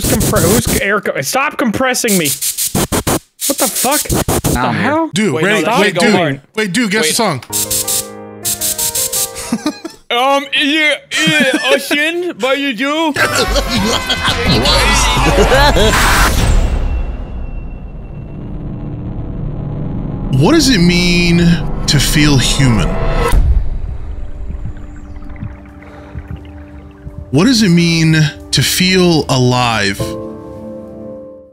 Who's compre- Who's air? Co- Stop compressing me. What the fuck? Now the I'm hell? Dude, Wait, ready? no, wait, dude. hard. Wait, dude, guess Wait. the song. Um, yeah, yeah, Ocean, what you do? What does it mean to feel human? What does it mean to feel alive?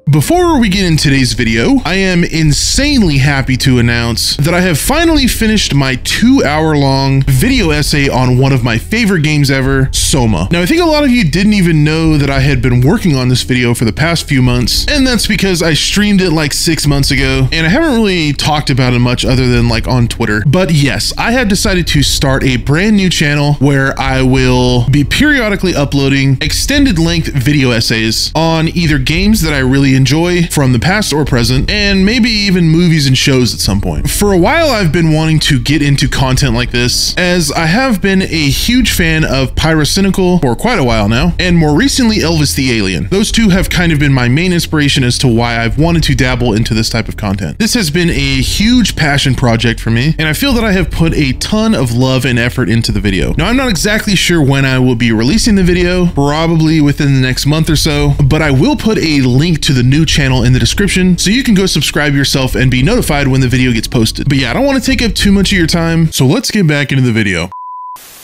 Before we get in today's video, I am insanely happy to announce that I have finally finished my two hour long video essay on one of my favorite games ever, Soma. Now, I think a lot of you didn't even know that I had been working on this video for the past few months, and that's because I streamed it like six months ago, and I haven't really talked about it much other than like on Twitter. But yes, I have decided to start a brand new channel where I will be periodically uploading extended length video essays on either games that I really enjoy from the past or present, and maybe even movies and shows at some point. For a while, I've been wanting to get into content like this, as I have been a huge fan of Pyrocynical for quite a while now, and more recently, Elvis the Alien. Those two have kind of been my main inspiration as to why I've wanted to dabble into this type of content. This has been a huge passion project for me, and I feel that I have put a ton of love and effort into the video. Now, I'm not exactly sure when I will be releasing the video, probably within the next month or so, but I will put a link to the new channel in the description so you can go subscribe yourself and be notified when the video gets posted. But yeah, I don't want to take up too much of your time, so let's get back into the video.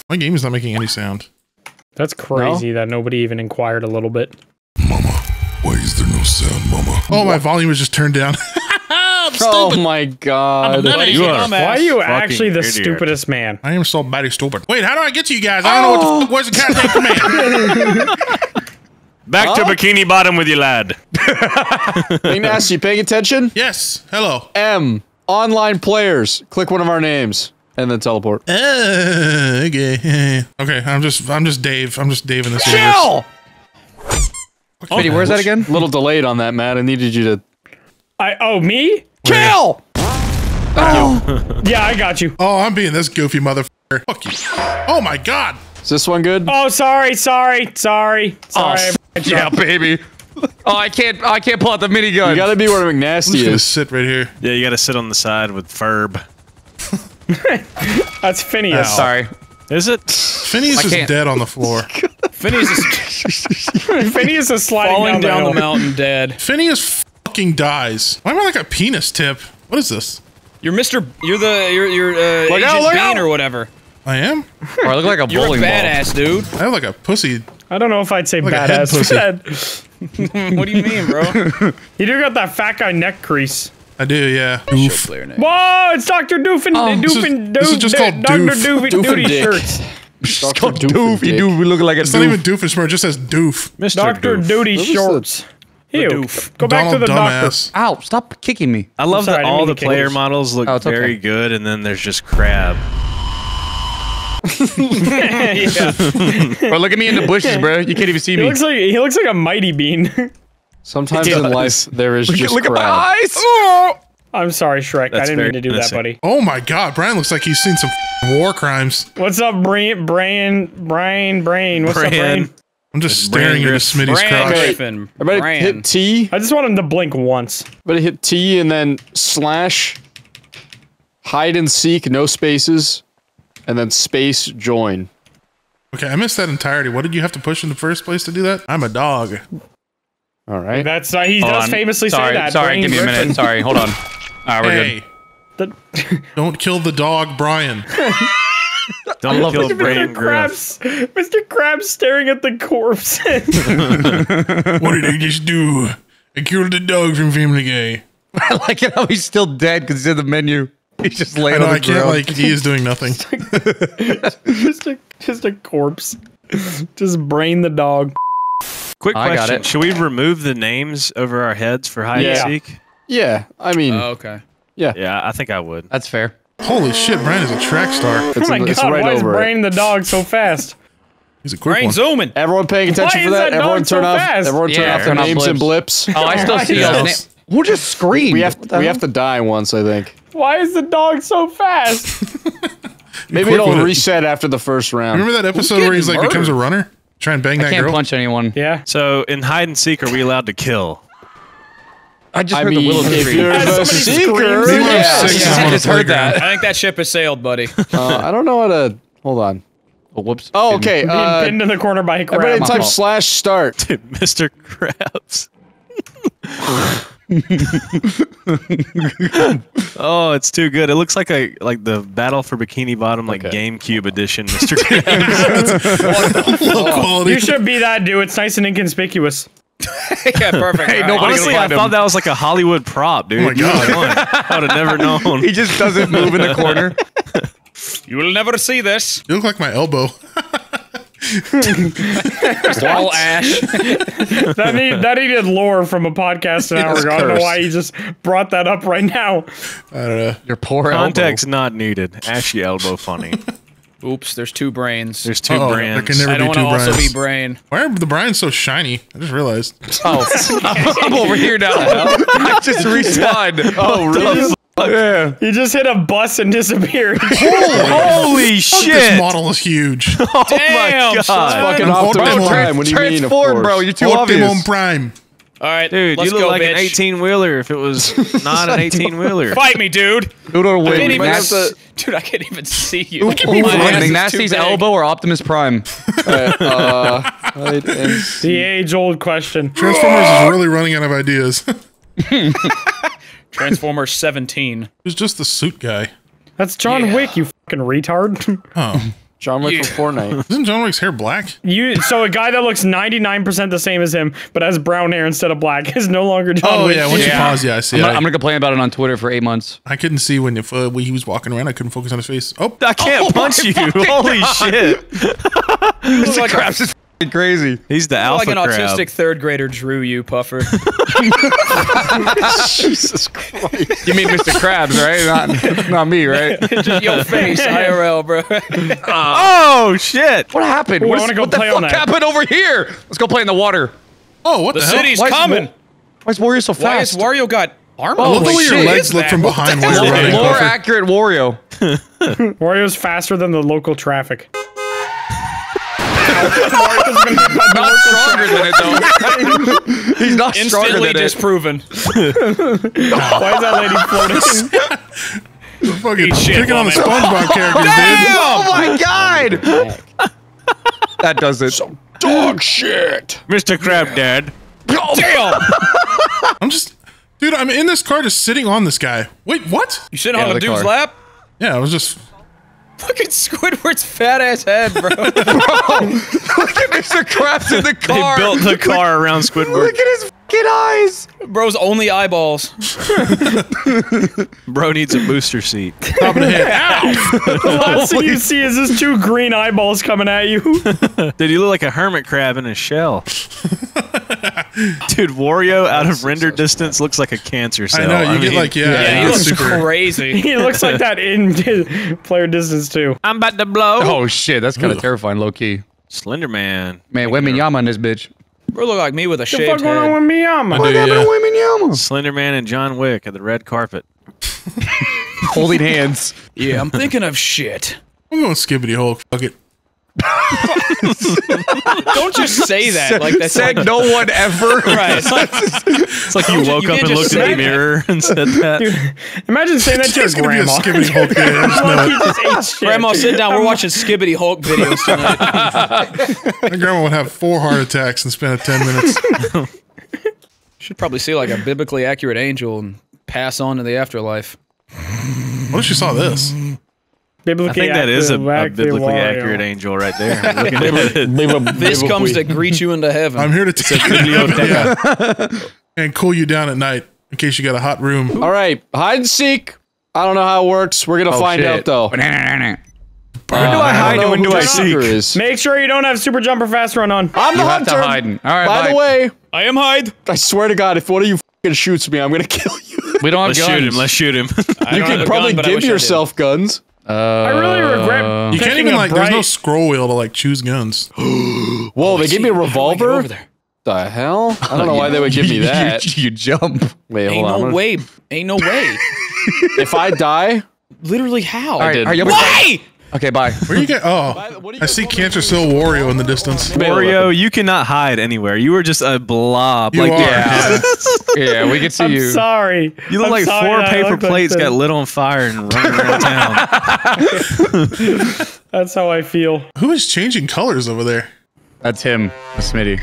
My game is not making any sound. That's crazy that nobody even inquired a little bit. Mama, why is there no sound, Mama? Oh, my volume was just turned down. Oh my god. You are Why are you actually the idiot. stupidest man? I am so bad stupid. Wait, how do I get to you guys? I don't know what the oh. fuck was the goddamn command. Back to Bikini Bottom with you, lad. Ignace, you paying attention? yes. Hello. M. Online players. Click one of our names and then teleport. Uh, okay. Okay. I'm just. I'm just Dave. I'm just Dave in this universe. Chill! Wait, where's that again? A little delayed on that, Matt. I needed you to I oh me? kill. Oh. Yeah, I got you. Oh, I'm being this goofy motherfucker. Fuck you. Oh my god. Is this one good? Oh, sorry, sorry, sorry, sorry. I Yeah, baby. Oh, I can't. I can't pull out the minigun. You gotta be where I'm McNasty just gonna is. sit right here. Yeah, you gotta sit on the side with Ferb. That's Phineas. Ow. Sorry. Is it? Phineas is can't. dead on the floor. Phineas is Phineas is sliding falling down the hill. mountain dead. Phineas fucking dies. Why am I like a penis tip? What is this? You're Mr. You're the you're you're uh, Look Agent out, look Bean out. or whatever. I am. Oh, I look like a You're a bowling ball. badass, dude. I have like a pussy. I don't know if I'd say Like a badass. pussy. What do you mean, bro? You do got that fat guy neck crease. I do, yeah. Oof. Whoa, it's Dr. Doofin, Oh. This is- Doofin, this is Doof- just called Dr. Doof. Doofy, Doofin Duty dick. shirts. Dr. Doofy doo. We look like a It's not doof. even Doofenshmirtz. It just says Doof. Mr. Dr. Doof. Duty What was shorts. Ew. doof. Go back Donald to the Dumbass. Ow! Stop kicking me. I love sorry, I that didn't all mean the to kick player you. models look Oh, it's okay. good, and then there's just crab. Yeah. Bro, look at me in the bushes, bro. You can't even see He me. looks like he looks like a mighty bean. Sometimes It in life there is just look at my crap. eyes. Oh! I'm sorry, Shrek. I That's didn't very mean to do that, innocent. buddy. Oh my god, Brian looks like he's seen some war crimes. What's up, Brain? Brain? Brain? Brain? What's up, Bran. Brain? I'm just Brand staring into Griff. Smitty's Brand crotch. Griffin. Everybody Brand. hit T. I just want him to blink once. Everybody hit T and then slash hide and seek, no spaces, and then space join. Okay, I missed that entirety. What did you have to push in the first place to do that? I'm a dog. All right. That's uh, he Hold does on. famously sorry, say that. Sorry, Brain give me a Griffin. minute. Sorry, hold on. All right, we're Hey, good. The, don't kill the dog, Brian. Don't kill Mr. Brain Griff. Krabs, Mr. Krabs staring at the corpse. what did I just do? I killed the dog from Family Guy. I like it how he's still dead because he's in the menu. He's just I laying know on the I can't ground. like he is doing nothing. just a just a corpse. Just brain the dog. Quick I got question: it. Should we remove the names over our heads for hide Yeah. and seek? Yeah, I mean, oh, okay. yeah, Yeah, I think I would. That's fair. Holy shit, Brian is a track star. it's, Oh my it's god, right why is over it. brain the dog so fast? He's a quick Brain one. zooming. Everyone paying attention Why for that? that Everyone dog so turn off. fast? Everyone turn Yeah, off their turn off names and blips. blips. Oh, I still see Yes. his name. We'll just scream. We have we have to die once, I think. Why is the dog so fast? Maybe quick it'll it. reset after the first round. Remember that episode where he's like getting becomes a runner? Try and bang I that can't girl. punch anyone. Yeah. So in hide and seek, are we allowed to kill? I just I heard mean, the willow if tree. you're As the somebody seeker, screams, yeah. six is yeah, on I the just heard playground. that. I think that ship has sailed, buddy. Uh, I don't know how to. Hold on. Oh, whoops. Oh, okay. Being Uh, pinned in the corner by a everybody type fault. slash start. Mr. Krabs. Oh, it's too good. It looks like a like the Battle for Bikini Bottom, like Okay. GameCube edition, Mr. Krabs. Quality. You should be that dude. It's nice and inconspicuous. yeah, perfect. Hey, right. nobody- Honestly, I him. thought that was like a Hollywood prop, dude. Oh my God. I would have never known. He just doesn't move in the corner. You will never see this. You look like my elbow. All ash. That, need, that needed lore from a podcast an hour ago. I don't know why you just brought that up right now. I don't know. Your poor Context not needed. Ashy elbow funny. Oops, there's two brains. There's two Oh, there brands. can never I don't be want two to also Brian's. be brain. Why are the brains so shiny? I just realized. Oh, I'm over here now. I just respawned. Oh, really? Yeah. You just hit a bus and disappeared. Holy This shit! This model is huge. oh Damn, God. son. Fucking Bro, Optimus trans- Prime. What do you mean, of Transform, bro. You're too Optimum obvious. Prime. All right, Dude, let's you look go, like bitch. an 18 wheeler if it was not an 18 wheeler. Fight me, dude. Noodle I can't win. to- Dude, I can't even see you. Look at me My running. ass is too Nasty's elbow or Optimus Prime? Uh, and the age old question. Transformers is really running out of ideas. Transformers 17. He's just the suit guy? That's John Yeah. Wick, you fucking retard. Oh. John Wick from Fortnite. Isn't John Wick's hair black? You so a guy that looks 99% the same as him, but has brown hair instead of black is no longer John Oh Wick. yeah, once you pause, yeah, I see. I'm gonna, I, I'm gonna complain about it on Twitter for eight months. I couldn't see when, if, uh, when he was walking around. I couldn't focus on his face. Oh, I can't punch you. Holy shit. Mr. Like, crab's just f***ing crazy. He's the alpha like an crab. autistic third grader drew you, Puffer. Jesus Christ. You mean Mr. Krabs, right? Not, not me, right? Just your face, IRL, bro. Uh, oh shit. What happened? Ooh, I What, is- wanna go what the play fuck that. happened over here? Let's go play in the water. oh, what The the, hell? city's Why is coming. Why is Wario so Why fast? is Wario got armor? I love the way your shit, legs look that? from What the behind hell? while you're running. More Puffer. accurate Wario. Wario's faster than the local traffic. Not stronger than it though. He's not stronger Instantly than it. disproven. Why is that lady floating? Fucking shit, picking on the. SpongeBob characters, dude. Oh my god! that does it. Dog shit. Mr. Crab Dad. Damn! I'm just, dude. I'm in this car, just sitting on this guy. Wait, what? You sitting Yeah, on a the dude's car. lap? Yeah, I was just. Look at Squidward's fat ass head, bro. Look at Mr. Krabs in the car. They built the car around Squidward. Look at his fucking eyes. Bro's only eyeballs. Bro needs a booster seat. Top of the head. Ow! The last thing you see is his two green eyeballs coming at you. Dude, you look like a hermit crab in a shell. Dude, Wario out of render distance looks like a cancer I cell. know you get mean, like yeah, Yeah, he looks super. crazy. he looks like that in player distance too. I'm about to blow. Oh shit, that's kind of terrifying, low key. Slender Man. Man, women yama on this bitch. Bro look like me with a What the shaved fuck going on head. with Miyama? I do, yeah. women yama? Slender Man and John Wick at the red carpet. Holding hands. Yeah, I'm thinking of shit. I'm going Skibbity Hulk. Fuck it. Don't just say that. Like that's Said like no one ever. right. It's like, It's like you woke you up and looked in say the that. mirror and said that. Imagine saying that to your It's a grandma. Skibbity Hulk day. I just Like it. he just ate shit. Grandma, sit down. We're watching Skibbity Hulk videos tonight. My grandma would have four heart attacks in the span of ten minutes. Should probably see like a biblically accurate angel and pass on to the afterlife. What if she saw this? Biblically I think that is a, a biblically accurate angel right there. Looking at it. This comes to greet you into heaven. I'm here to take you yeah, and cool you down at night in case you got a hot room. All right, hide and seek. I don't know how it works. We're gonna oh, find out though. When do I I hide don't and when do I seek? Is. Make sure you don't have super jumper fast run on. I'm the You have to hunter. hide. All right, By bye. the way, I am Hyde. I swear to God, if one of you fucking shoots me, I'm gonna kill you. We don't have Let's guns. shoot him. Let's shoot him. You don't can probably gun, give wish I did. yourself guns. Uh, I really regret. You can't even a like. There's no scroll wheel to like choose guns. Whoa, they gave me a How do I get revolver. The hell? I don't know why they would give me that. You, you jump. Wait, Ain't hold on. no way. Ain't no way. If I die, Literally how? All right, did. all right, you Why? Okay, bye. Where you get? Oh, what you I see want Cancer do? Still Wario in the distance. Wario, you cannot hide anywhere. You were just a blob. You like are. Yeah. yeah, we can see I'm you. sorry. You look I'm like four paper look like plates got lit on fire and running around town. That's how I feel. Who is changing colors over there? That's him, Smitty.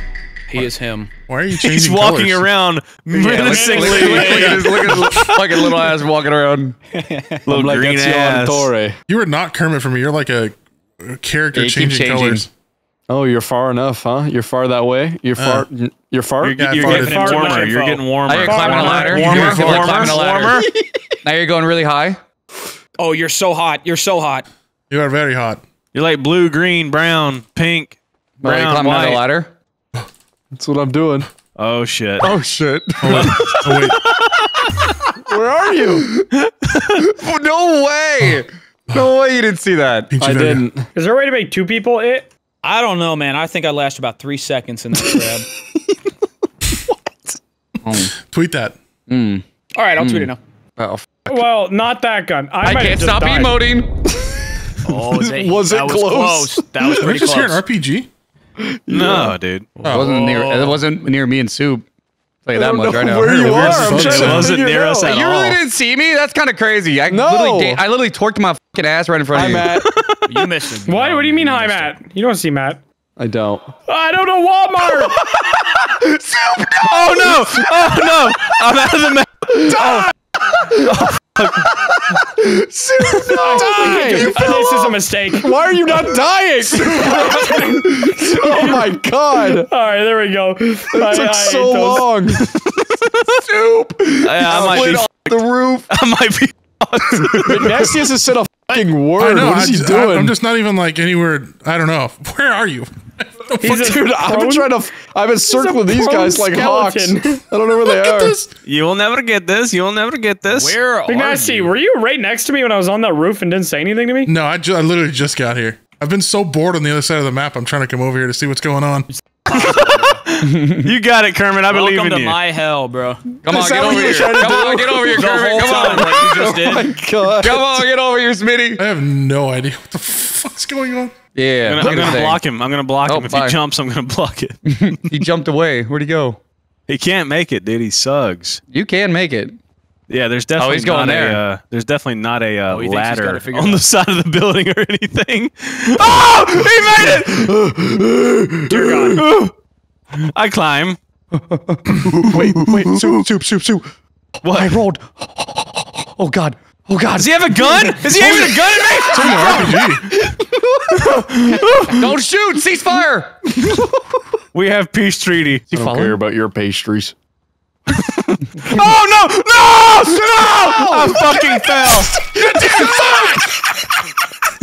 He is him. Why are you changing? Colors? He's walking colors? around look, look, menacingly. look, look at his, look at his fucking little ass walking around. little Like green Ezio ass. Auditore. You are not Kermit for me. You're like a, a character Yeah, changing, changing. colors. Oh, you're far enough, huh? You're far that way. You're uh, far. you're far. You're, Yeah, you're farted. getting Farted. warmer. You're getting warmer. Now you're climbing a ladder. Warmer, You're warmer, climbing a ladder. Now you're going really high. Oh, you're so hot. You're so hot. You are very hot. You're like blue, green, brown, pink, Now you're brown, climbing another white. ladder. That's what I'm doing. Oh shit! Oh shit! Oh wait, oh, Where are you? no way! No way you didn't see that. I didn't. Is there a way to make two people it? I don't know, man. I think I last about three seconds in that crab. What? Oh. Tweet that. Hmm. All right, I'll tweet it hmm. now. Oh, f- Well, not that gun. I, I can't stop died. emoting. Oh, they, Was it that close? Was close. That was Did I just close. hear an RPG? No, dude. It wasn't near. It wasn't near me and Soup. Tell you that I don't much know right now. where you Where's are. the I'm phone? trying to wasn't near us at You all. really didn't see me? That's kind of crazy. I No. literally, da- I literally torqued my fucking ass right in front of Hi, you. Matt. You missed it. What? What do you mean, hi, Matt? You don't see Matt. I don't. I don't know Walmart. Oh no! Oh no! I'm out of the map. I think this is a mistake. Why are you not dying? oh my god! All right, there we go. It took so long. Yeah, I might be. off the roof. I might be. Nasty hasn't said a fucking I word. know. what I he just, doing? I, am just not even like anywhere. I don't know. Where are you? He's Dude, I've been trying to. f- I've been circling these prone guys like hawks. I don't know where they are. this. You will never get this. You will never get this. Where Big are Nasty, you? were you right next to me when I was on that roof and didn't say anything to me? No, I, ju- I literally just got here. I've been so bored on the other side of the map. I'm trying to come over here to see what's going on. You got it, Kermit. I believe Welcome in to my hell, bro. Come on, get over here. Come on, get over here, Kermit. Come on. like you just oh did. God. Come on, get over here, Smitty. I have no idea what the fuck's going on. Yeah, I'm gonna, I'm gonna block him. I'm gonna block Oh, him. If bye. he jumps, I'm gonna block it. He jumped away. Where'd he go? he can't make it, dude. He sugs. You can make it. Yeah, there's definitely oh, he's going not there. a uh, there's definitely not a uh, Oh, he thinks he's ladder on the side of the building or anything. Oh, he made it! Dear God. I climb. Wait, wait, soup, soup, soup, soup. What? I rolled. Oh God. Oh God. Does he have a gun? Is he aiming a gun at me? RPG. Don't shoot. Cease fire. We have peace treaty. I don't care about your pastries. Oh no! No! No! I fucking fell.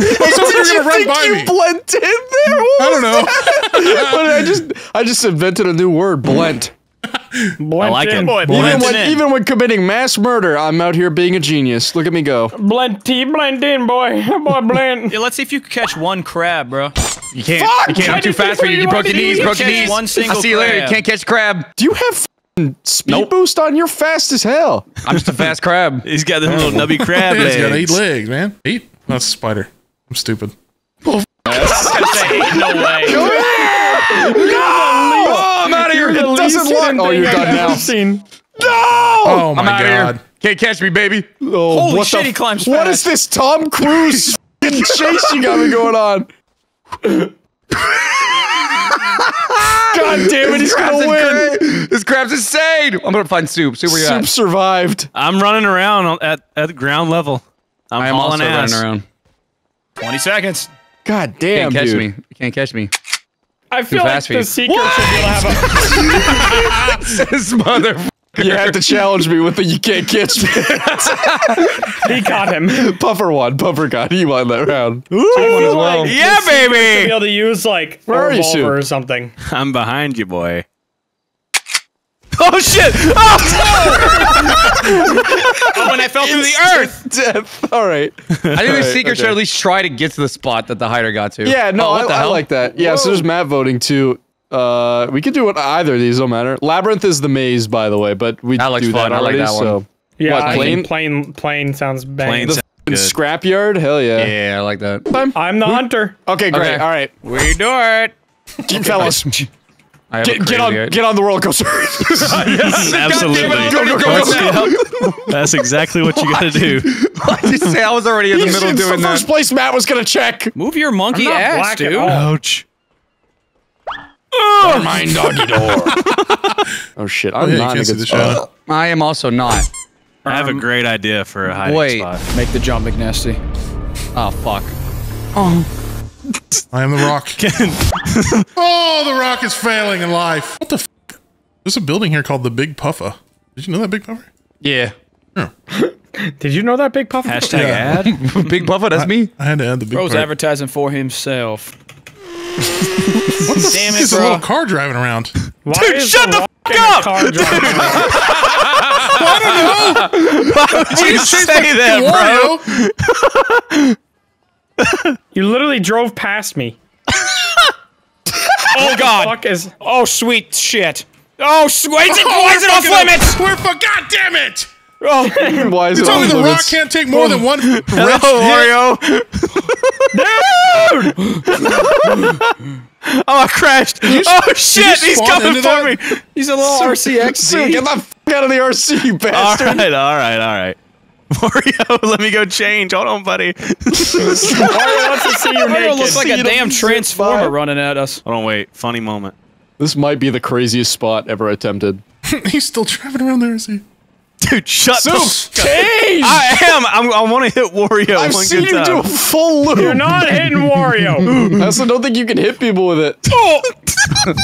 I thought you were gonna run by me. blent in there? I don't know. But I just, I just invented a new word, blent. Blend like in. it. Boy, Even when, in. even when committing mass murder, I'm out here being a genius. Look at me go. Blend T, blend in, boy. Boy, blend. Yeah, let's see if you can catch one crab, bro. You can't. You can't. I'm too fast for you. You broke your knees. Broke your knees. one single I'll see you later. You can't catch crab. Do you have speed Nope. boost on? You're fast as hell. I'm just a fast crab. He's got them little nubby crab He's got eight legs. legs, man. Eight? That's a spider. I'm stupid. Oh, no way. Oh, I'm out of here. It doesn't look. Oh, you're done now. Seen. No! Oh my I'm out god. of here. Can't catch me, baby. Oh, Holy what shit, the he climbs What fast. is this Tom Cruise f***ing chase you got me going on? God damn it, he's Crab's gonna win. insane. This crab's insane. I'm gonna find soup. Soup where you Soup at? Survived. I'm running around at at ground level. I'm I am also ass. running around. 20 seconds. God damn, Can't catch dude. me. You can't catch me. I feel like the you. secret should be able to have this motherfucker. You had to challenge me with the you can't catch me. He caught him. Puffer won. Puffer got. He won that round. I feel well. like Yeah, the secret baby! should Be able to use like a Where are you, revolver or something. I'm behind you, boy. Oh shit! Oh! Oh, when I fell through the earth. Death. All right. I think the Alright, seeker should at least try to get to the spot that the hider got to. Yeah, no, Oh, what I, the I hell? like that. Yeah, so there's Matt voting too. Uh, we could do it either of these. Don't matter. Labyrinth is the maze, by the way, but we That do fun. that I like already. that one. so Yeah, What, I plain? think plain plain sounds bang. Plain the sounds In Good. Scrapyard? Hell yeah. Yeah, I like that. I'm the hunter. Okay, great. Okay. All right. We do it. You fellas, I have a get, get on idea. get on the roller coaster. Absolutely. Go, go, go, go, go. That's exactly what you gotta do. Why'd you say I was already in the middle of It's the doing first that? place Matt was gonna check. Move your monkey ass, dude. all. Ouch. Never mind, doggy door. oh shit, I'm yeah, not in a good the spot. shot. I am also not. I have a um, great idea for a hiding Wait. spot. Make the jump, McNasty. Ah, oh fuck. I am the rock. oh, the rock is failing in life. What the f? There's a building here called the Big Puffer. Did you know that Big Puffer? Yeah. Did you know that big Puffer? Hashtag ad. Big Puffer, that's me. I had to add the big Bro's part. advertising for himself. what the Damn it, It's a bro. little car driving around. Why Dude, shut the rock fuck in a up! car driving? Why you say that, bro? Wario! You literally drove past me. Oh God! Fuck is Oh sweet shit! Oh sweet! Why is it, why is it off limits? We're for God damn it! Oh, Why is it oh. Tell me off the rock can't take more than one wrench hit. Hello, Wario. Oh, I crashed. Oh shit, he's coming for that? me. He's a little RCX. Sue, get the f out of the RC, you bastard. right, all right, all right. Wario, let me go change. Hold on, buddy. Mario wants to see you Mario naked. looks like a damn transformer by. running at us. Hold on, wait. Funny moment. This might be the craziest spot ever attempted. He's still driving around there, is he? Dude, shut the Soup, change! I am. I'm, I want to hit Wario I've one seen good you do a full loop. You're not hitting Wario. I also don't think you can hit people with it. Oh. All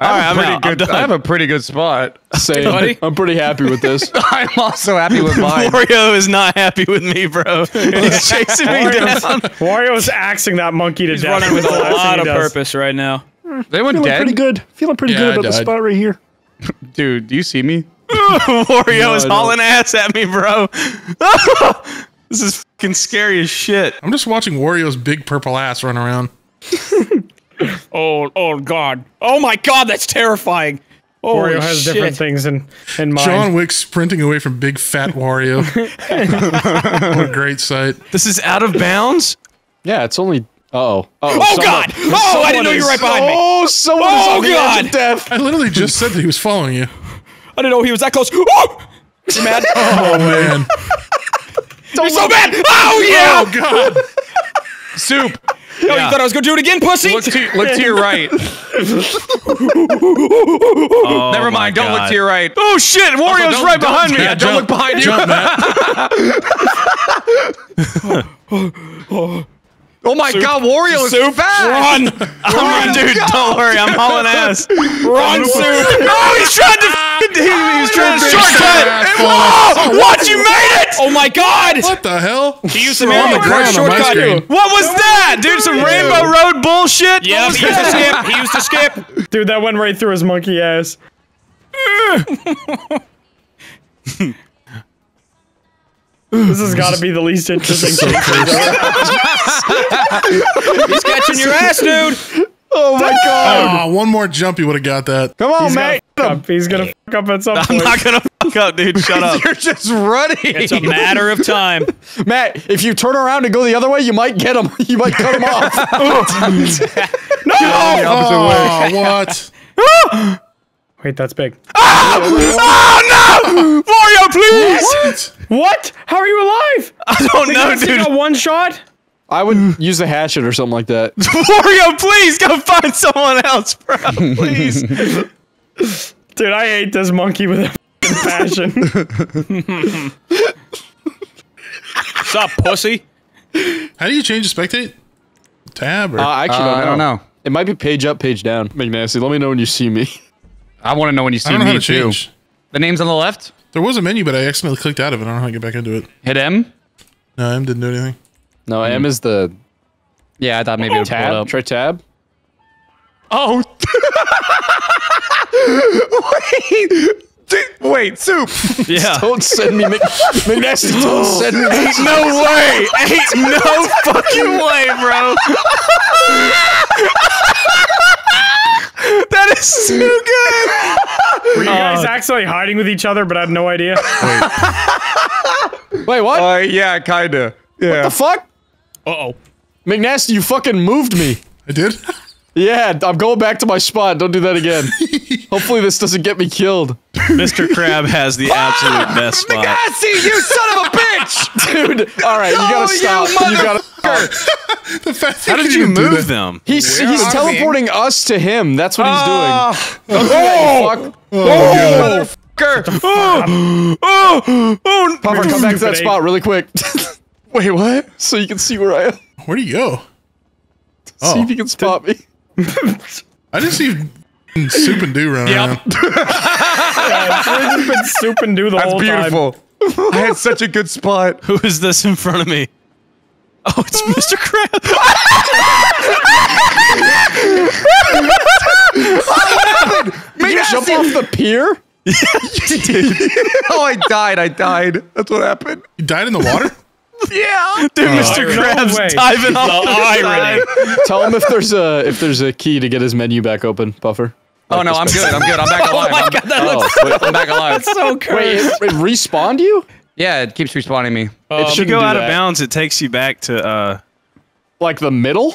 right, I'm I'm pretty out. I'm good. I have a pretty good spot. Same. buddy. I'm pretty happy with this. I'm also happy with mine. Wario is not happy with me, bro. He's chasing me Wario's, down. Wario's axing that monkey to He's death. running with a That's the last lot of purpose right now. Is anyone Feeling dead? pretty good. Feeling pretty Yeah, good about the spot right here. Dude, do you see me? Wario No, is hauling ass at me, bro. this is fucking scary as shit. I'm just watching Wario's big purple ass run around. Oh, oh God! Oh my God, that's terrifying. Oh Wario has shit. different things in, in mind. John Wick sprinting away from big fat Wario. what a great sight. This is out of bounds. Yeah, it's only. Uh oh. Oh God! Oh, I didn't know you were right behind me. Oh, someone is Oh, on the edge of death. I literally just said that he was following you. I didn't know he was that close. Oh! You mad? Oh man. You're so bad! Oh yeah! Oh god. Soup. Oh, you thought I was gonna do it again, pussy? Look to look to your right. Oh, Never mind. Don't look to your right. Oh shit! Wario's don't- right don't- behind me. yeah, Don't look behind you. Jump, Matt. Oh, oh. Oh my God, Wario is fast. Run! Run, dude! Don't worry, I'm hauling ass. Run, Soup! Oh, he's trying to. He, he was trying to shortcut. Asshole. Oh, what? You made it! Oh my God! What the hell? He used to We're on the on. What was that, dude? Some Rainbow Road bullshit? Yeah, he used to skip. He used to skip. Dude, that went right through his monkey ass. This has got to be the least interesting thing. He's catching your ass, dude. Oh my god. Oh, one more jump, he would have got that. Come on, He's gonna mate. He's gonna fuck up at some I'm point. not gonna fuck up, dude. Shut up. You're just running. It's a matter of time. Matt, if you turn around and go the other way, you might get him. You might cut him off. No! Oh, what? Wait, that's big. Ah! Oh no! Wario, please! What? what? How are you alive? I don't know, Is it dude. a one shot? I would use a hatchet or something like that. Wario, please go find someone else, bro. Please. Dude, I hate this monkey with a passion. What's up, pussy? How do you change the spectate? Tab or Uh, I actually Uh, don't, know. I don't know. It might be page up, page down. McNasty, let me know when you see me. I want to know when you I see don't know how me to too. change. The name's on the left. There was a menu, but I accidentally clicked out of it. I don't know how to get back into it. Hit M. No, M didn't do anything. No, M is the Yeah, I thought maybe it would pull it tab. up. Try tab. Oh. wait. Wait, soup. Yeah. Don't send me Mc- McNasty. Don't send me. No way! Ain't no fucking way, bro. That is too good. Were you guys actually hiding with each other, but I had no idea? Wait, Wait, what? Uh, yeah, kinda. Yeah. the fuck? Uh oh. McNasty, you fucking moved me. I did. Yeah, I'm going back to my spot. Don't do that again. Hopefully this doesn't get me killed. Mr. Crab has the absolute best spot. Gassy, you son of a bitch! Dude, all right, you gotta Oh, stop. you You, gotta. The fact How did he you move them? He's he's teleporting us to him. That's what he's Ah. doing. Don't do that, fuck. Oh, Motherfucker! Oh, oh, Puffer, come back to that spot really quick. Wait, what? so you can see where I am. Where'd he go? See if you can spot me. I just see soup and Dooo running around. Yeah, it's been soup and Dooo the That's whole time. beautiful. I had such a good spot. Who is this in front of me? Oh, it's Mr. Crab. Did you jump off the pier? oh, I died. I died. That's what happened. You died in the water? Yeah. Dude, Mr. no Krabs way. diving off the irony. side. Tell him if there's a if there's a key to get his menu back open, Buffer. Oh no, I'm good. I'm good. I'm back alive. Oh my I'm, god, that Oh, looks wait, I'm back alive. That's so wait, it, it respawned you? Yeah, it keeps respawning me. it If you shouldn't go do out of bounds, it takes you back to, uh, Like the middle?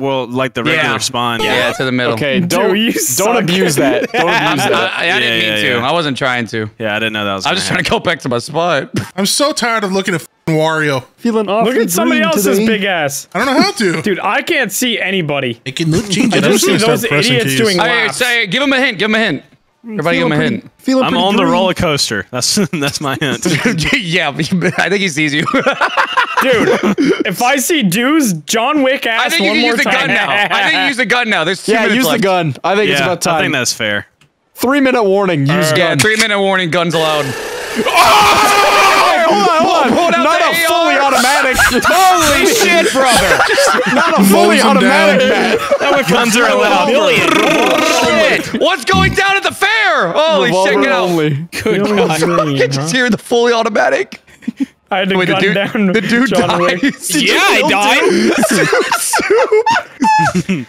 Well, like the regular Yeah. spawn. Yeah, to the middle. Okay, don't you don't suck. abuse that. Don't abuse I, that. I, I didn't Yeah, mean yeah, to. I wasn't trying to. Yeah, I didn't know that was. I was just trying to go back to my spot. I'm so tired of looking at f***ing Wario. Feeling off. Look at somebody else's big ass. I don't know how to. Dude, I can't see anybody. I can look change. I I'm just just see those idiots keys. doing Hey, laps. say, give him a hint. Give him a hint. Everybody give him a hint. Feeling I'm pretty on the roller coaster. That's that's my hint. yeah, I think he sees you. Dude, if I see dudes, John Wick ass I think you one can more use the time. gun now. I think you use the gun now. There's two Yeah, minutes use the gun. I think it's about time. I think that's fair. Three minute warning. Use Yeah, gun. three minute warning. Guns allowed. Hey, hold on, hold on. Pulled out Not the a fully automatic. Holy shit, brother! Not a fully Mows 'em automatic. down. man. Guns are allowed. Shit! What's going down at the fair? Holy shit! Revolver Get out! only. Good God. You just hear the fully automatic. I had to Wait, the gun dude, down the dude John Wick. dies. Did Yeah, you I kill died.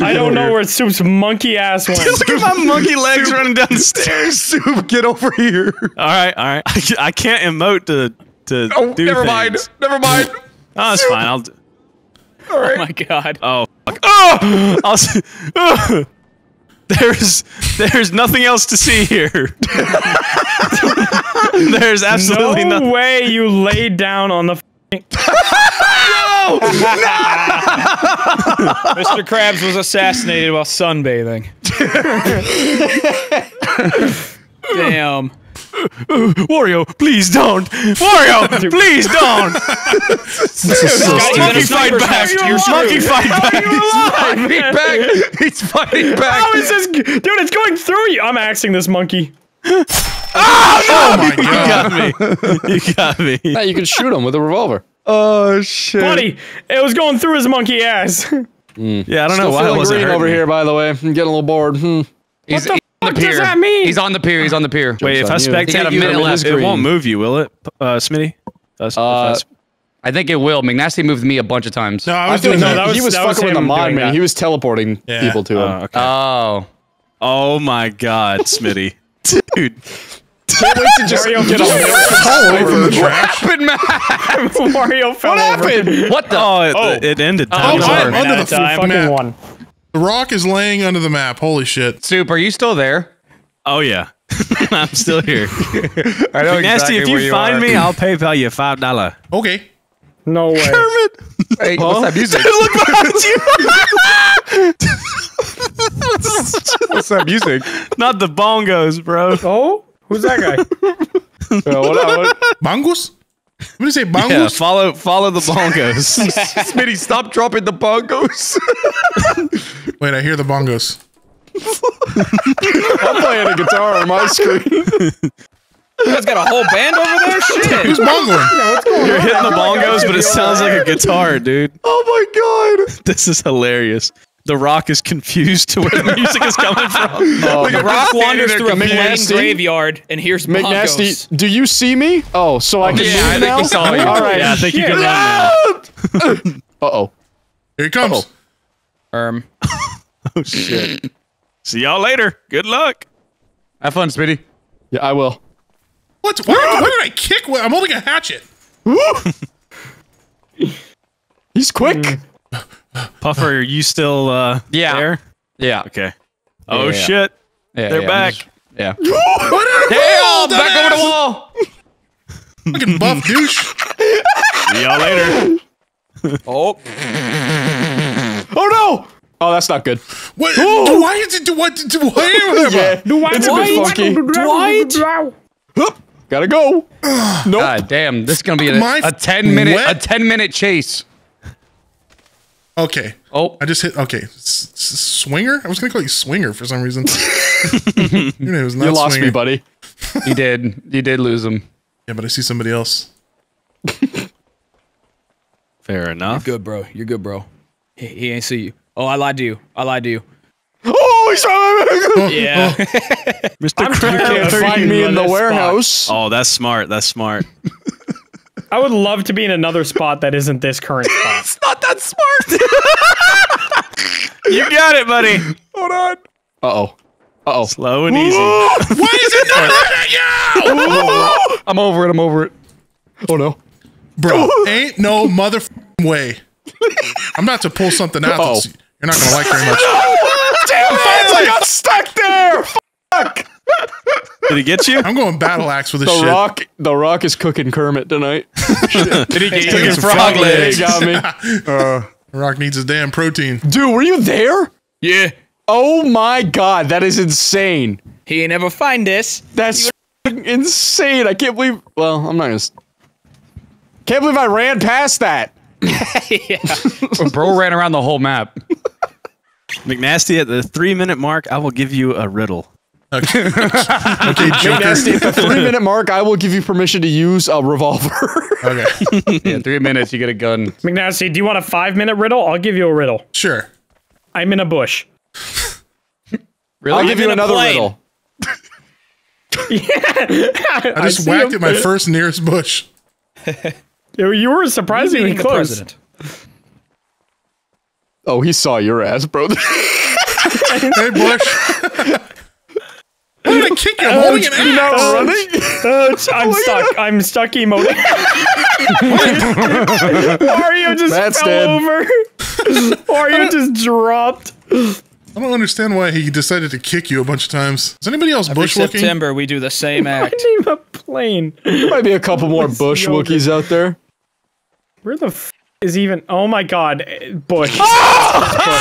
I don't know where Soup's monkey ass went. Look at my monkey legs running down the stairs. Soup, get over here. All right, all right. I, I can't emote to to Oh, do never things. mind. Never mind. Oh, it's fine. I'll. d- Oh my god. Oh, fuck. oh! I'll, oh! There's there's nothing else to see here. there's absolutely no nothing. way you laid down on the. f- Mr. Krabs was assassinated while sunbathing. Damn. Wario, please don't. Wario, please don't. Monkey fight back. Monkey fight back. Fight back. He's fighting back. How is this, dude? It's going through you. I'm axing this monkey. Oh my god. got me. You got me. Nah, you can shoot him with a revolver. Oh shit. Buddy, it was going through his monkey ass. Yeah, I don't know why it feeling wasn't green over me. here, by the way. I'm getting a little bored. Hmm. He's the he's on fuck the does pier. that mean? He's on the pier. He's on the pier. Wait, if I on you. He spectate a you, minute it, left. it Green. won't move you, will it, uh, Smitty? That's, Uh, that's- I think it will. McNasty moved me a bunch of times. No, I I was think doing no, that. that was- he was that was fucking with the mod man. that. He was teleporting Yeah. people to him. oh, okay. Oh. oh my God, Smitty, dude. Can't wait to just Mario get fell a away from the trash. Happened, man. Mario fell What over. happened? What the? Oh, it, it ended. Oh, Time I'm under the You fucking map. Won. The rock is laying under the map. Holy shit. Soup, are you still there? Oh yeah, I'm still here. I know Nasty, if you, find me, I'll PayPal you five dollar. Okay. No way. Hey, what's that music? Look behind you. what's that music? Not the bongos, bro. Oh, who's that guy? Uh, what, what, Bangus? What do you say, Yeah, follow follow the bongos. Smitty, stop dropping the bongos. Wait, I hear the bongos. I'm playing a guitar on my screen. You guys got a whole band over there? Shit. Who's bongoing? You're hitting the bongos, but it sounds like a guitar, dude. oh my god. This is hilarious. The Rock is confused to where the music is coming from. Oh, The rock wanders through a bleeding McNasty. graveyard and here's bongos. McNasty, do you see me? Oh, so I can Yeah, I move think now? he saw you. All right. Yeah, I think you can run now. Uh-oh. Here he comes. Um, Oh shit. See y'all later. Good luck. Have fun, Smitty. Yeah, I will. What? Why, why did I kick? I'm holding a hatchet. He's quick. Puffer, are you still uh, Yeah. there? Yeah. Okay. Oh yeah. shit! yeah They're yeah, back. just- yeah. Damn, Back over the wall. Fucking buff douche. See y'all later. Oh, Oh no! Oh, that's not good. What? Why is it? What? Do why? Yeah, it's a bit funky. Dwight. Gotta go. Nope. God damn, this is gonna be a, a ten minute wet- a ten minute chase. Okay. Oh, I just hit. Okay. S- s- swinger. I was gonna call you swinger for some reason. you know, it not you lost swinger. me, buddy. you did. You did lose him. Yeah, but I see somebody else. Fair enough. good, bro. You're good, bro. He, he ain't see you. Oh, I lied to you. I lied to you. Oh, he's oh, Yeah. Mr. Oh. I'm Cricket. tired can't find me in in the this spot. warehouse. Oh, that's smart. That's smart. I would love to be in another spot that isn't this current spot. It's not that smart. you got it, buddy. Hold on. Uh oh. Uh oh. Slow and easy. Why is it not letting you? I'm over it. I'm over it. Oh no. Bro, ain't no mother way. I'm about to pull something out. Oh. That's, you're not gonna like very much. Damn it! I got stuck there. Fuck. Did he get you? I'm going battle axe with this The shit. Rock. The Rock is cooking Kermit tonight. Did he get taking you? some Frog frog He legs. got me. The uh, Rock needs his damn protein. Dude, were you there? yeah. Oh my god, that is insane. He ain't ever find this. That's insane. I can't believe. Well, I'm not gonna. Can't believe I ran past that. Bro ran around the whole map. McNasty, at the three minute mark, I will give you a riddle. Okay, okay Hey, Joker. At the three minute mark, I will give you permission to use a revolver. Okay, Yeah, three minutes, you get a gun. McNasty, do you want a five minute riddle? I'll give you a riddle. sure. I'm in a bush. really? I'll give you in a another plane. riddle. I just see whacked him. at my first nearest bush. You you were surprisingly Being close. Oh, he saw your ass, bro. Hey, bush. Why did I kick uh, you? Uh, uh, I'm holding an You're not axe. running? Uh, I'm stuck. I'm stuck emoting. Mario just Matt's fell dead. over. Mario just dropped. I don't understand why he decided to kick you a bunch of times. Is anybody else Every bush looking? September, we do the same act. Name a plane. There might be a couple more bush yogurt. Wookiees out there. Where the f- is even? Oh my god, bush. Ah!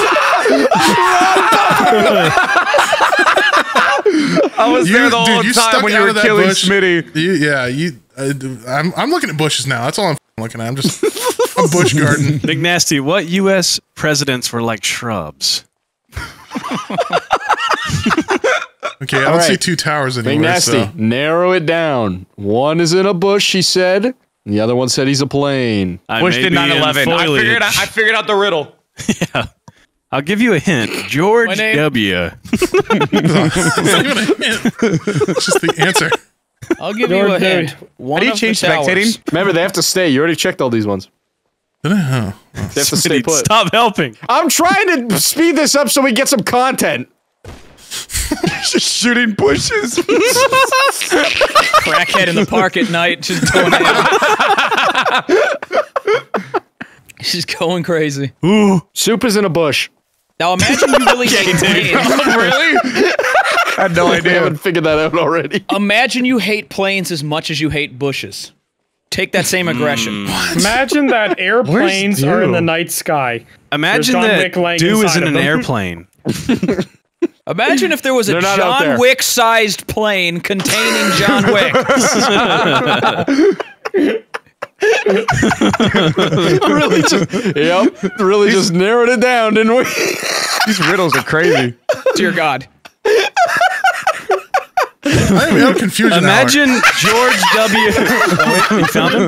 I was You- there the dude, whole you time when you were of killing bush. Smitty. You, yeah, you. I, I'm, I'm looking at bushes now. That's all I'm looking at. I'm just a bush garden. McNasty, what U.S. presidents were like shrubs? Okay, I don't right. see two towers Big anywhere. nasty. So. Narrow it down. One is in a bush, he said. The other one said he's a plane. I Bush did be 9 in 11. I figured, out, I figured out the riddle. I'll give you a hint. George My name- W. it's just the answer. I'll give you a hint. One do you of change the towers. spectating? Remember, they have to stay. You already checked all these ones. Did I? Oh. They have to stay put. Stop helping. I'm trying to speed this up so we get some content. Just shooting bushes. Crackhead in the park at night, just going in. She's going crazy. Soup is in a bush. Now imagine you really hate planes. really? I had no idea. I haven't figured that out already. Imagine you hate planes as much as you hate bushes. Take that same aggression. Hmm. Imagine that airplanes are in the night sky. Imagine John that Wick laying Dew is in an them. airplane. Imagine if there was a They're John. Wick sized plane containing John Wick. really just, yep. Really just narrowed it down, didn't we? These riddles are crazy. Dear God. I am out of confusion. Imagine George W. Oh, wait, you found him?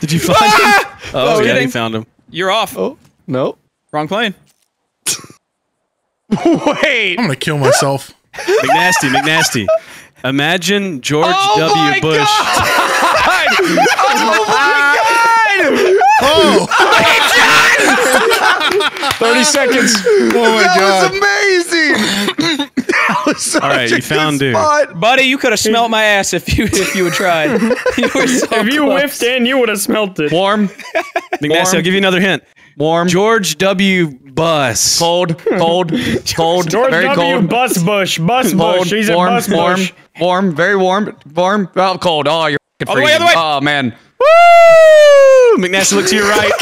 Did you find him? Ah! Oh, yeah, you kidding. found him. You're off. Oh, no. Wrong plane. Wait. I'm gonna kill myself. McNasty, McNasty. Imagine George oh W. Bush. Oh, my god! 30 seconds. oh my god! That was Amazing. so All right, you found dude. Buddy, you could have smelt my ass if you if you had tried. You were so If you close. whiffed in, you would have smelt it. Warm, McNasty, I'll give you another hint. warm, George W. Bus. cold, cold, cold, George very W. cold. Bus Bush. Bus Cold, Bush. He's a warm, Bus warm, Bush. warm, very warm, warm, oh, cold. Oh, you're All the way, all the way. Oh man, Woo! McNasty, look to your right.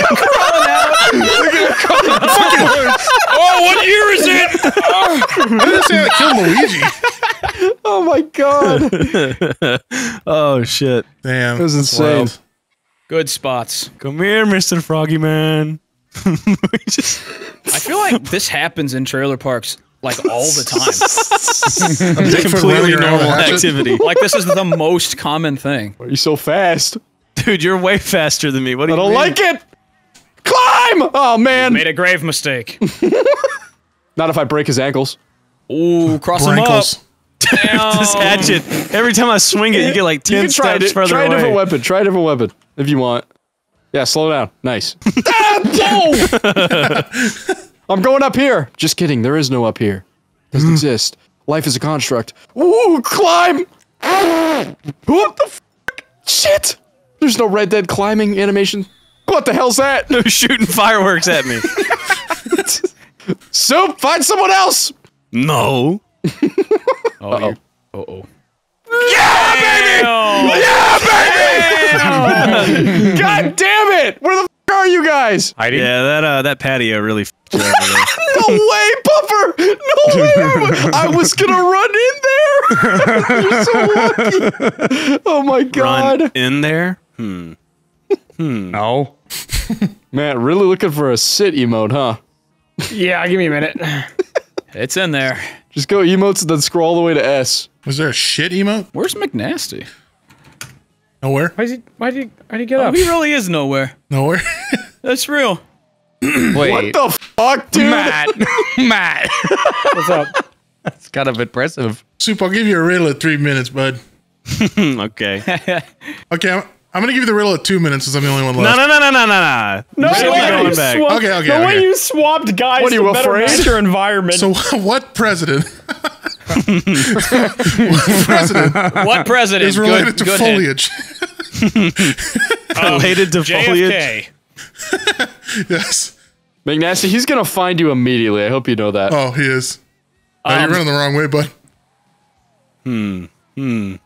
Oh, what year is it? I didn't say I killed Luigi. Oh my god. oh shit! Damn. That was insane. wild. Good spots. Come here, Mr. Froggy Man. Just- I feel like this happens in trailer parks like all the time. completely running around with a normal activity. like this is the most common thing. Why are you so fast? Dude, you're way faster than me. What do I you don't mean? like it. Climb! Oh man. Made a grave mistake. Not if I break his ankles. Ooh, cross him up. Brinkles. this hatchet. Every time I swing it, you get like You ten can try, steps it. further try a different weapon. Try a different weapon if you want. Yeah, slow down. Nice. ah, whoa! I'm going up here. Just kidding. There is no up here. Doesn't exist. Life is a construct. Ooh, climb! What the fuck? Shit! There's no Red Dead climbing animation. What the hell's that? No shooting fireworks at me? Soup, find someone else! no. Oh, you're- uh-oh. Yeah, baby! Yeah, baby! God damn it! Where the f are you guys? hiding. Yeah, that uh, that patio really f***ed you over there. No way, Puffer! No way! I was gonna run in there! You're so lucky! Oh my god! Run in there. Hmm. No. Man, really looking for a sit emote, huh? Yeah, give me a minute. It's in there. Just go emotes and then scroll all the way to S. Was there a shit emote? Where's McNasty? Nowhere. Why is he? Why did he? Why did he get Oh, up? he really is nowhere. Nowhere. That's real. Wait, What the fuck, dude? Matt, Matt. What's up? It's kind of impressive. Soup, I'll give you a riddle at three minutes, bud. Hmm, okay. Okay, I'm, I'm gonna give you the riddle at two minutes since I'm the only one left. no, no, no, no, no, no. No Should be way going you back. swapped- Okay, okay, The way you swapped guys What are you, to better afraid? match your environment. So, what president? what president What president? is related good, to good hint. foliage? Um, related to foliage. JFK. yes. McNasty, he's gonna find you immediately. I hope you know that. Oh, he is. Um, you're running the wrong way, bud. Where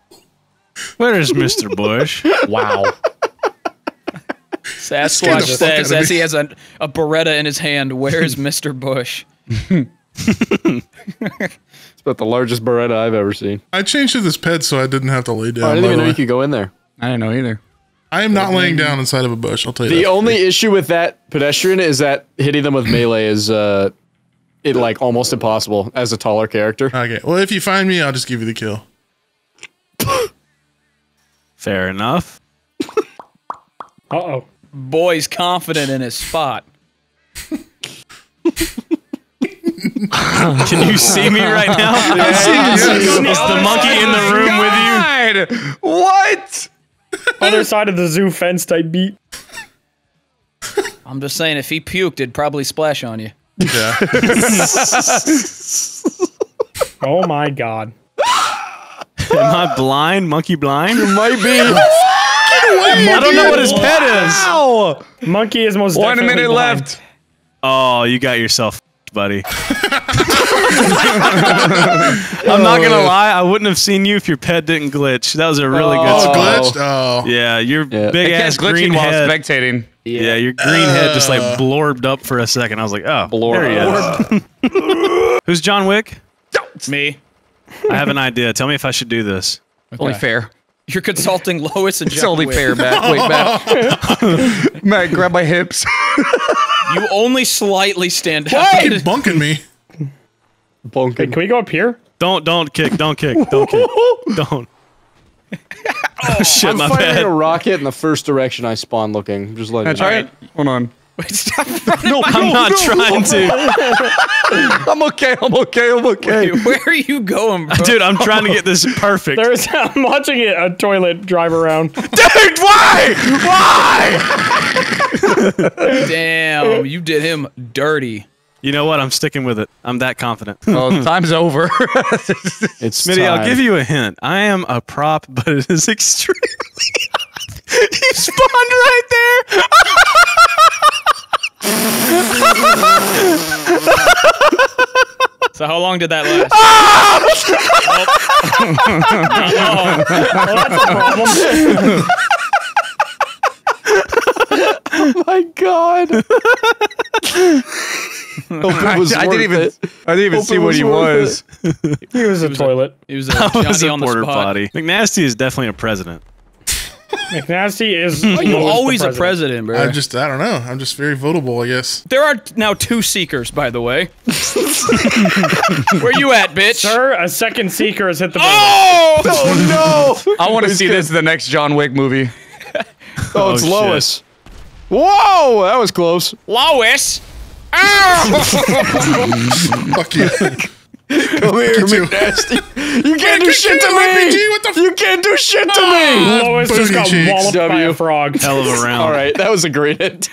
is Mr. Bush? Wow. Sasquatch the fuck out says as he has a, a Beretta in his hand, Where's Mr. Bush? It's about the largest Beretta I've ever seen. I changed to this ped so I didn't have to lay down. I didn't even the know you way. could go in there. I didn't know either. I am not laying down inside of a bush. I'll tell you The that. only issue with that pedestrian is that hitting them with melee is uh it like almost impossible as a taller character. Okay. Well, if you find me, I'll just give you the kill. Fair enough. Uh oh. Boy's confident in his spot. Can you see me right now? Yes. Is the monkey in the room with you? What? Other side of the zoo fence type beat. I'm just saying, if he puked, it'd probably splash on you. Yeah. Oh my god. Am I blind? Monkey blind? You Might be. I don't know what his pet is. Wow. Monkey is most One definitely minute blind. left. Oh, you got yourself, buddy. I'm not gonna oh. lie. I wouldn't have seen you if your pet didn't glitch. That was a really Oh, good spot. glitched. Oh. Yeah, your Yeah. big It ass kept green glitching while head. spectating. yeah. your green head just like uh. blorbed up for a second. I was like, oh, there he is. Who's John Wick? Me. I have an idea. Tell me if I should do this. Only fair. You're consulting Lois and It's John only Wick. fair, Matt. Wait, Matt. Matt, grab my hips. You only slightly stand out. Keep bunking me. Hey, Bunking. can we go up here? Don't don't kick. Don't kick. Don't kick. Don't. Oh, shit, I'm my firing bad. a rocket in the first direction I spawn looking. Just letting That's you know. right. Hold on. Wait, stop. No, I'm not trying to. I'm okay. I'm okay. I'm okay. Where are you going, bro? Dude, I'm trying to get this perfect. There's I'm watching it a toilet drive around. Dude, why? Why? Damn, you did him dirty. You know what? I'm sticking with it. I'm that confident. Oh, time's over. It's Smitty, I'll give you a hint. I am a prop, but it is extremely hot. you spawned right there. So how long did that last? Oh, oh, oh my god. Hope it was I worth didn't even. it. I didn't even Hope see it what was he worth was. He was a toilet. He was a That was a on the porter spot. potty. McNasty is definitely a president. McNasty is Oh, you're always always the a president, bro. I just, I don't know. I'm just very votable, I guess. there are now two seekers, by the way. Where you at, bitch? Sir, a second seeker has hit the Oh! Oh no! I want to see this in the next John Wick movie. Oh, oh, it's shit. Lois. Whoa, that was close. Lois! Ah! Fuck you. Come here, too. McNasty. You can't do shit to you, me. RPG, what the f- You can't do shit to me. Lois just got cheeks. walloped by W. a frog. Hell of a round. All right, that was a great hit.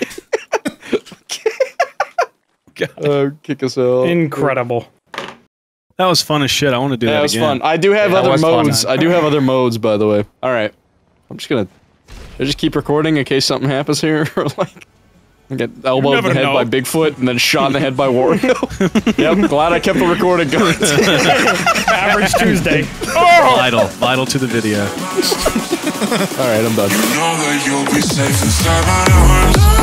uh, kick us out. Incredible. That was fun as shit. I want to do that that was again. fun. I do have that other was fun. modes. I do have other modes, by the way. All right, I'm just gonna. I just keep recording in case something happens here, or like. I get elbowed in the head know. by Bigfoot and then shot in the head by Wario. yep, glad I kept the recording going. Average Tuesday. Oh! Vital, vital to the video. All right, I'm done. Know